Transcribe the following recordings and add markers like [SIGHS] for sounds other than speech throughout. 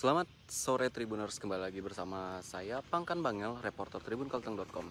Selamat sore Tribuners kembali lagi bersama saya Pangkan Bangel, reporter tribunkalteng.com.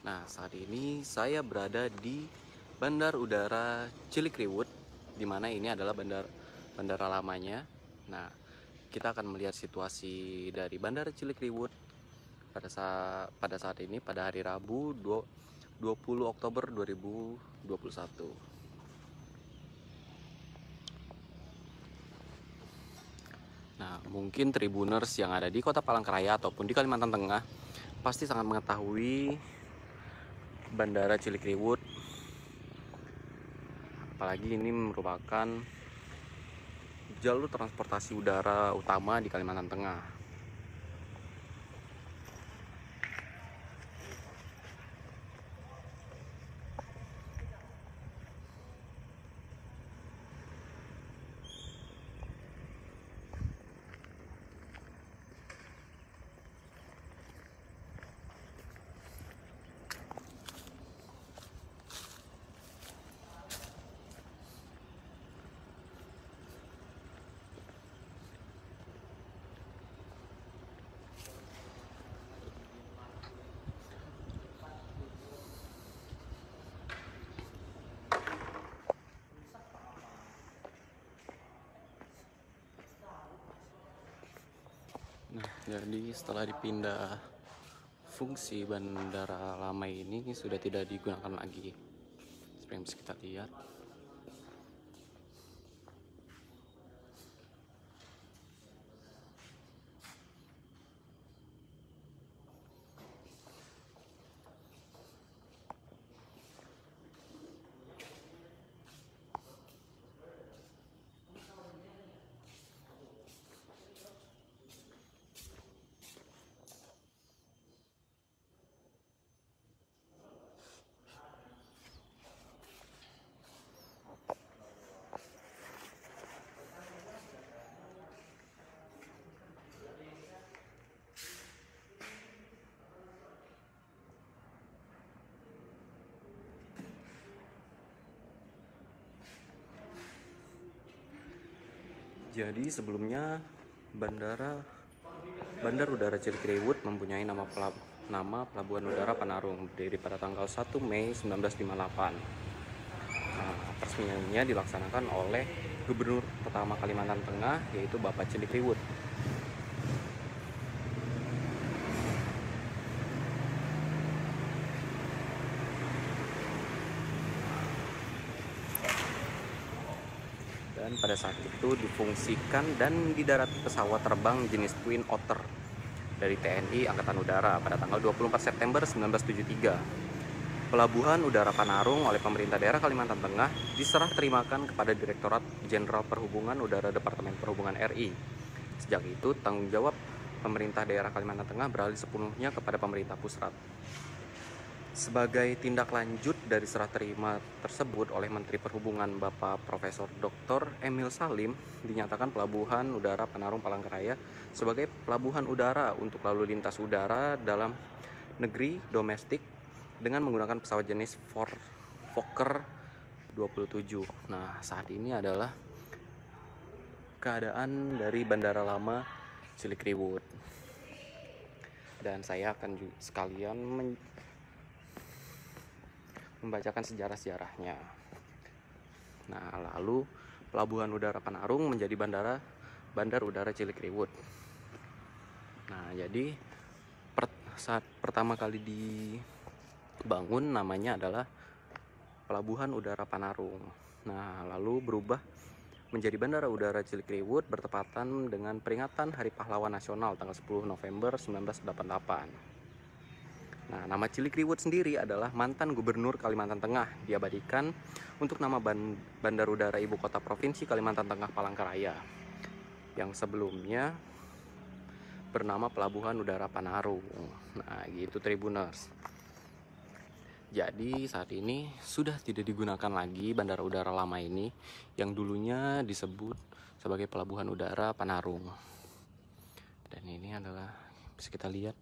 Nah, saat ini saya berada di Bandar Udara Cilikriwut di mana ini adalah bandar bandara lamanya. Nah, kita akan melihat situasi dari Bandara Cilikriwut pada saat pada saat ini pada hari Rabu 20 Oktober 2021. Nah, mungkin Tribuners yang ada di Kota Palangkaraya ataupun di Kalimantan Tengah pasti sangat mengetahui Bandara Cilikriwut. Apalagi ini merupakan jalur transportasi udara utama di Kalimantan Tengah. Nah, jadi setelah dipindah fungsi bandara lama ini sudah tidak digunakan lagi. Seperti yang bisa kita lihat. Jadi sebelumnya bandara Bandar Udara Cilikriwut mempunyai nama pelab, nama Pelabuhan Udara Panarung berdiri pada tanggal 1 Mei 1958. Nah, peresmiannya dilaksanakan oleh Gubernur pertama Kalimantan Tengah yaitu Bapak Cilikriwut. dan pada saat itu difungsikan dan didarat pesawat terbang jenis Twin Otter dari TNI Angkatan Udara pada tanggal 24 September 1973. Pelabuhan Udara Panarung oleh pemerintah daerah Kalimantan Tengah diserah terimakan kepada Direktorat Jenderal Perhubungan Udara Departemen Perhubungan RI. Sejak itu tanggung jawab pemerintah daerah Kalimantan Tengah beralih sepenuhnya kepada pemerintah pusat. Sebagai tindak lanjut dari serah terima tersebut oleh Menteri Perhubungan Bapak Profesor Dr. Emil Salim dinyatakan pelabuhan udara Penarung Palangkaraya sebagai pelabuhan udara untuk lalu lintas udara dalam negeri domestik dengan menggunakan pesawat jenis Fokker 27. Nah, saat ini adalah keadaan dari Bandara Lama Cilikriwut. Dan saya akan sekalian membacakan sejarah-sejarahnya. Nah, lalu Pelabuhan Udara Panarung menjadi bandara Bandar Udara Cilikriwut. Nah, jadi per, saat pertama kali dibangun namanya adalah Pelabuhan Udara Panarung. Nah, lalu berubah menjadi Bandara Udara Cilikriwut bertepatan dengan peringatan Hari Pahlawan Nasional tanggal 10 November 1988. Nah, nama Cilikriwut sendiri adalah mantan gubernur Kalimantan Tengah diabadikan untuk nama Bandar Udara Ibu Kota Provinsi Kalimantan Tengah Palangkaraya yang sebelumnya bernama Pelabuhan Udara Panarung. Nah, gitu Tribuners. Jadi saat ini sudah tidak digunakan lagi bandara udara lama ini yang dulunya disebut sebagai Pelabuhan Udara Panarung. Dan ini adalah bisa kita lihat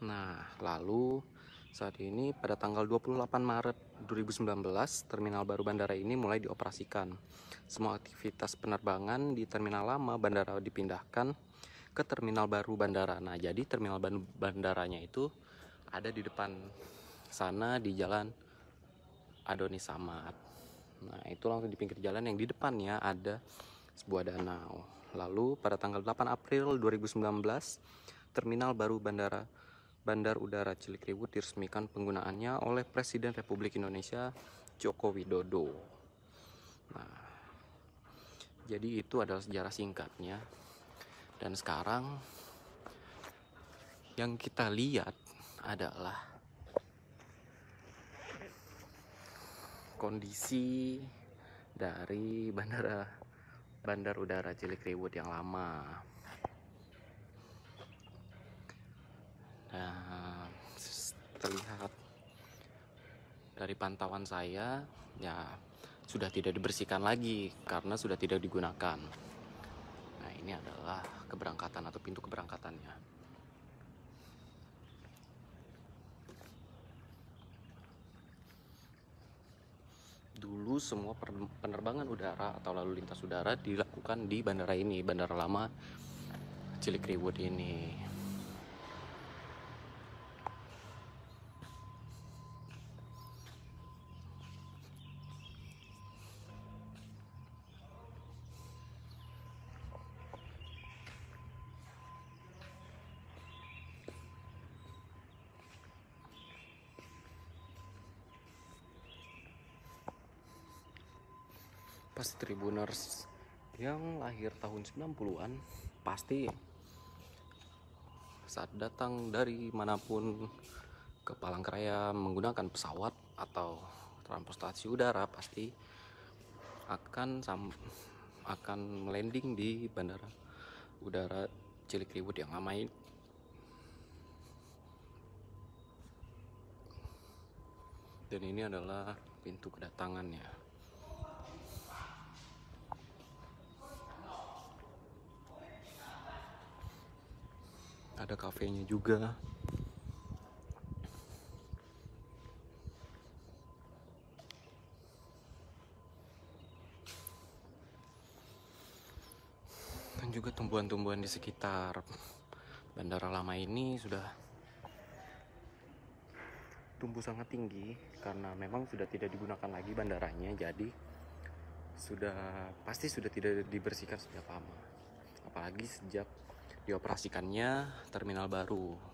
Nah, lalu Saat ini pada tanggal 28 Maret 2019, terminal baru bandara ini mulai dioperasikan. Semua aktivitas penerbangan di terminal lama bandara dipindahkan ke terminal baru bandara. Nah, jadi terminal bandaranya itu ada di depan sana di jalan Adoni Samad. Nah, itu langsung di pinggir jalan yang di depannya ada sebuah danau. Lalu pada tanggal 8 April 2019, terminal baru bandara Bandar Udara Cilikriwut diresmikan penggunaannya oleh Presiden Republik Indonesia Joko Widodo. Nah, jadi itu adalah sejarah singkatnya. Dan sekarang yang kita lihat adalah kondisi dari bandara Bandar Udara Cilikriwut yang lama. Nah, terlihat dari pantauan saya, ya sudah tidak dibersihkan lagi karena sudah tidak digunakan. Nah, ini adalah keberangkatan atau pintu keberangkatannya. Dulu semua penerbangan udara atau lalu lintas udara dilakukan di bandara ini, bandara lama Cilikriwut ini. Pasti Tribuners yang lahir tahun 90-an pasti saat datang dari mana pun ke Palangkaraya menggunakan pesawat atau transportasi udara pasti akan sam akan landing di bandara udara Cilikriwut yang lama ini. Dan ini adalah pintu kedatangannya ada kafenya juga. Dan juga tumbuhan-tumbuhan di sekitar bandara lama ini sudah tumbuh sangat tinggi karena memang sudah tidak digunakan lagi bandaranya jadi sudah pasti sudah tidak dibersihkan sejak lama. Apalagi sejak dioperasikannya terminal baru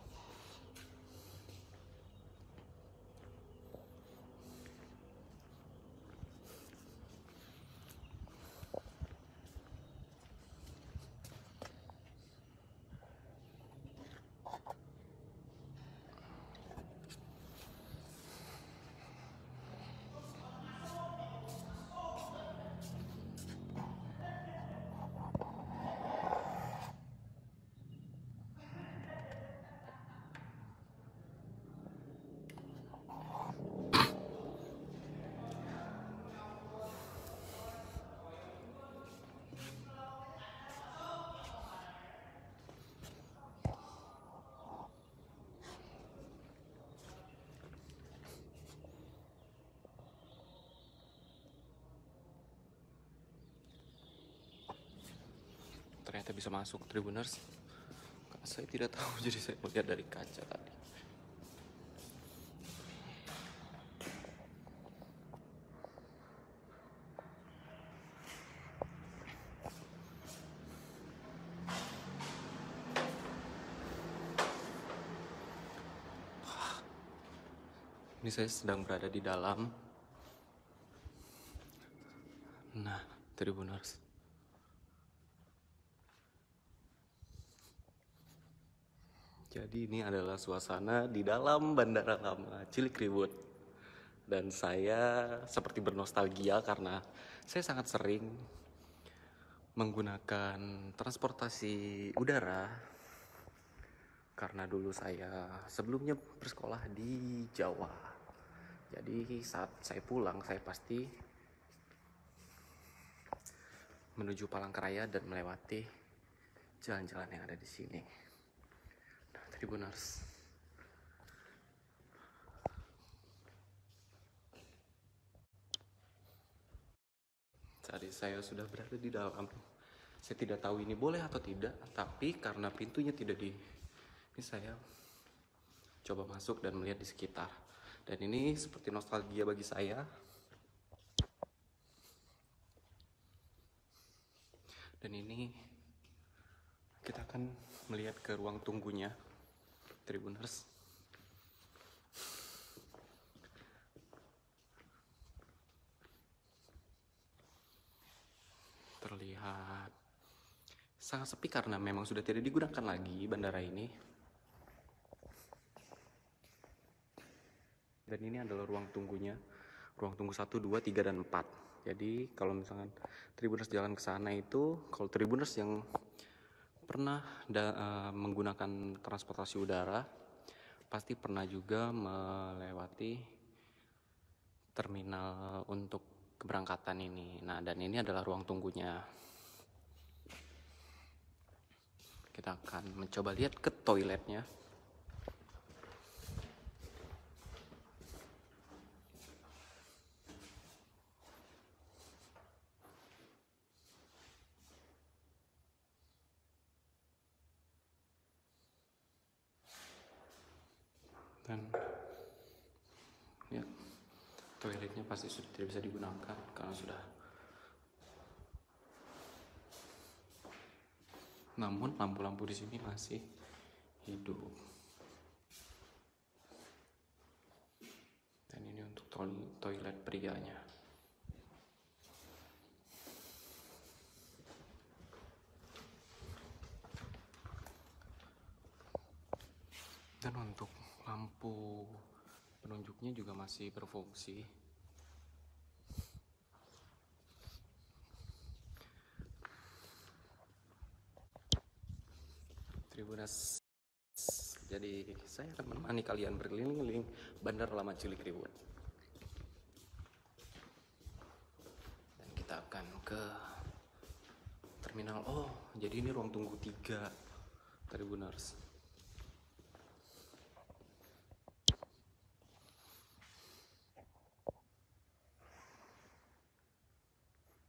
ternyata bisa masuk Tribuners saya tidak tahu [LAUGHS] jadi saya melihat dari kaca tadi. [SIGHS] Ini saya sedang berada di dalam. Nah Tribuners Jadi ini adalah suasana di dalam Bandara Lama Cilikriwut. Dan saya seperti bernostalgia karena saya sangat sering menggunakan transportasi udara karena dulu saya sebelumnya bersekolah di Jawa. Jadi saat saya pulang saya pasti menuju Palangkaraya dan melewati jalan-jalan yang ada di sini. Tribunars. Tadi saya sudah berada di dalam, saya tidak tahu ini boleh atau tidak, tapi karena pintunya tidak di, ini saya coba masuk dan melihat di sekitar. Dan ini seperti nostalgia bagi saya. Dan ini kita akan melihat ke ruang tunggunya Tribuners. terlihat sangat sepi karena memang sudah tidak digunakan lagi bandara ini. Dan ini adalah ruang tunggunya, ruang tunggu 1, 2, 3, dan 4. Jadi kalau misalkan Tribuners jalan ke sana itu, kalau Tribuners yang pernah da, uh, menggunakan transportasi udara, pasti pernah juga melewati terminal untuk keberangkatan ini. Nah, dan ini adalah ruang tunggunya. Kita akan mencoba lihat ke toiletnya. Dan lihat toiletnya pasti sudah tidak bisa digunakan karena sudah. Namun lampu-lampu di sini masih hidup. Dan ini untuk toilet prianya. Dan untuk lampu penunjuknya juga masih berfungsi. Tribunas jadi saya akan menemani kalian berkeliling-keliling Bandar Lama Cilik Ribut. Dan kita akan ke terminal. Oh jadi ini ruang tunggu tiga. Tribuners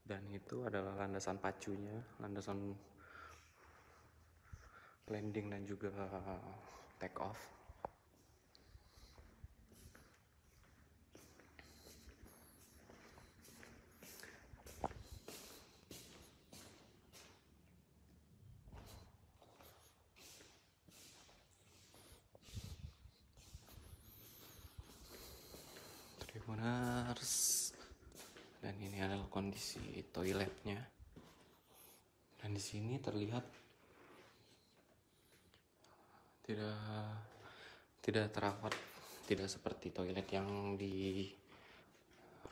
dan itu adalah landasan pacunya landasan landing dan juga take off. Tribuners dan ini adalah kondisi toiletnya. Dan di sini terlihat tidak tidak terawat tidak seperti toilet yang di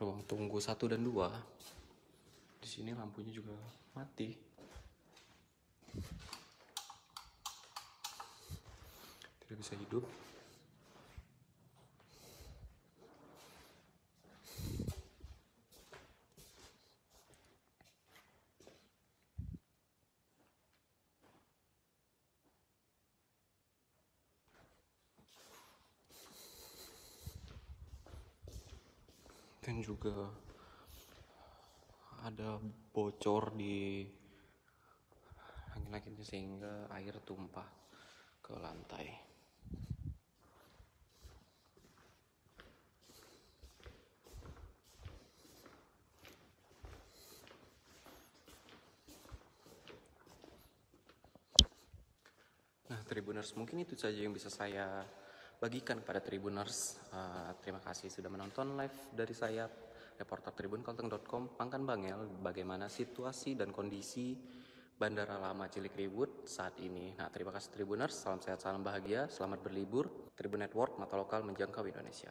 ruang tunggu satu dan dua. Di sini lampunya juga mati. Tidak bisa hidup dan juga ada bocor di langit-langitnya sehingga air tumpah ke lantai. Nah, Tribuners, mungkin itu saja yang bisa saya bagikan kepada Tribuners. Uh, terima kasih sudah menonton live dari saya, reporter tribunkalteng.com, Pangkan Bangel, bagaimana situasi dan kondisi Bandara Lama Cilik Ribut saat ini. Nah, terima kasih Tribuners, salam sehat, salam bahagia, selamat berlibur. Tribun Network, mata lokal menjangkau Indonesia.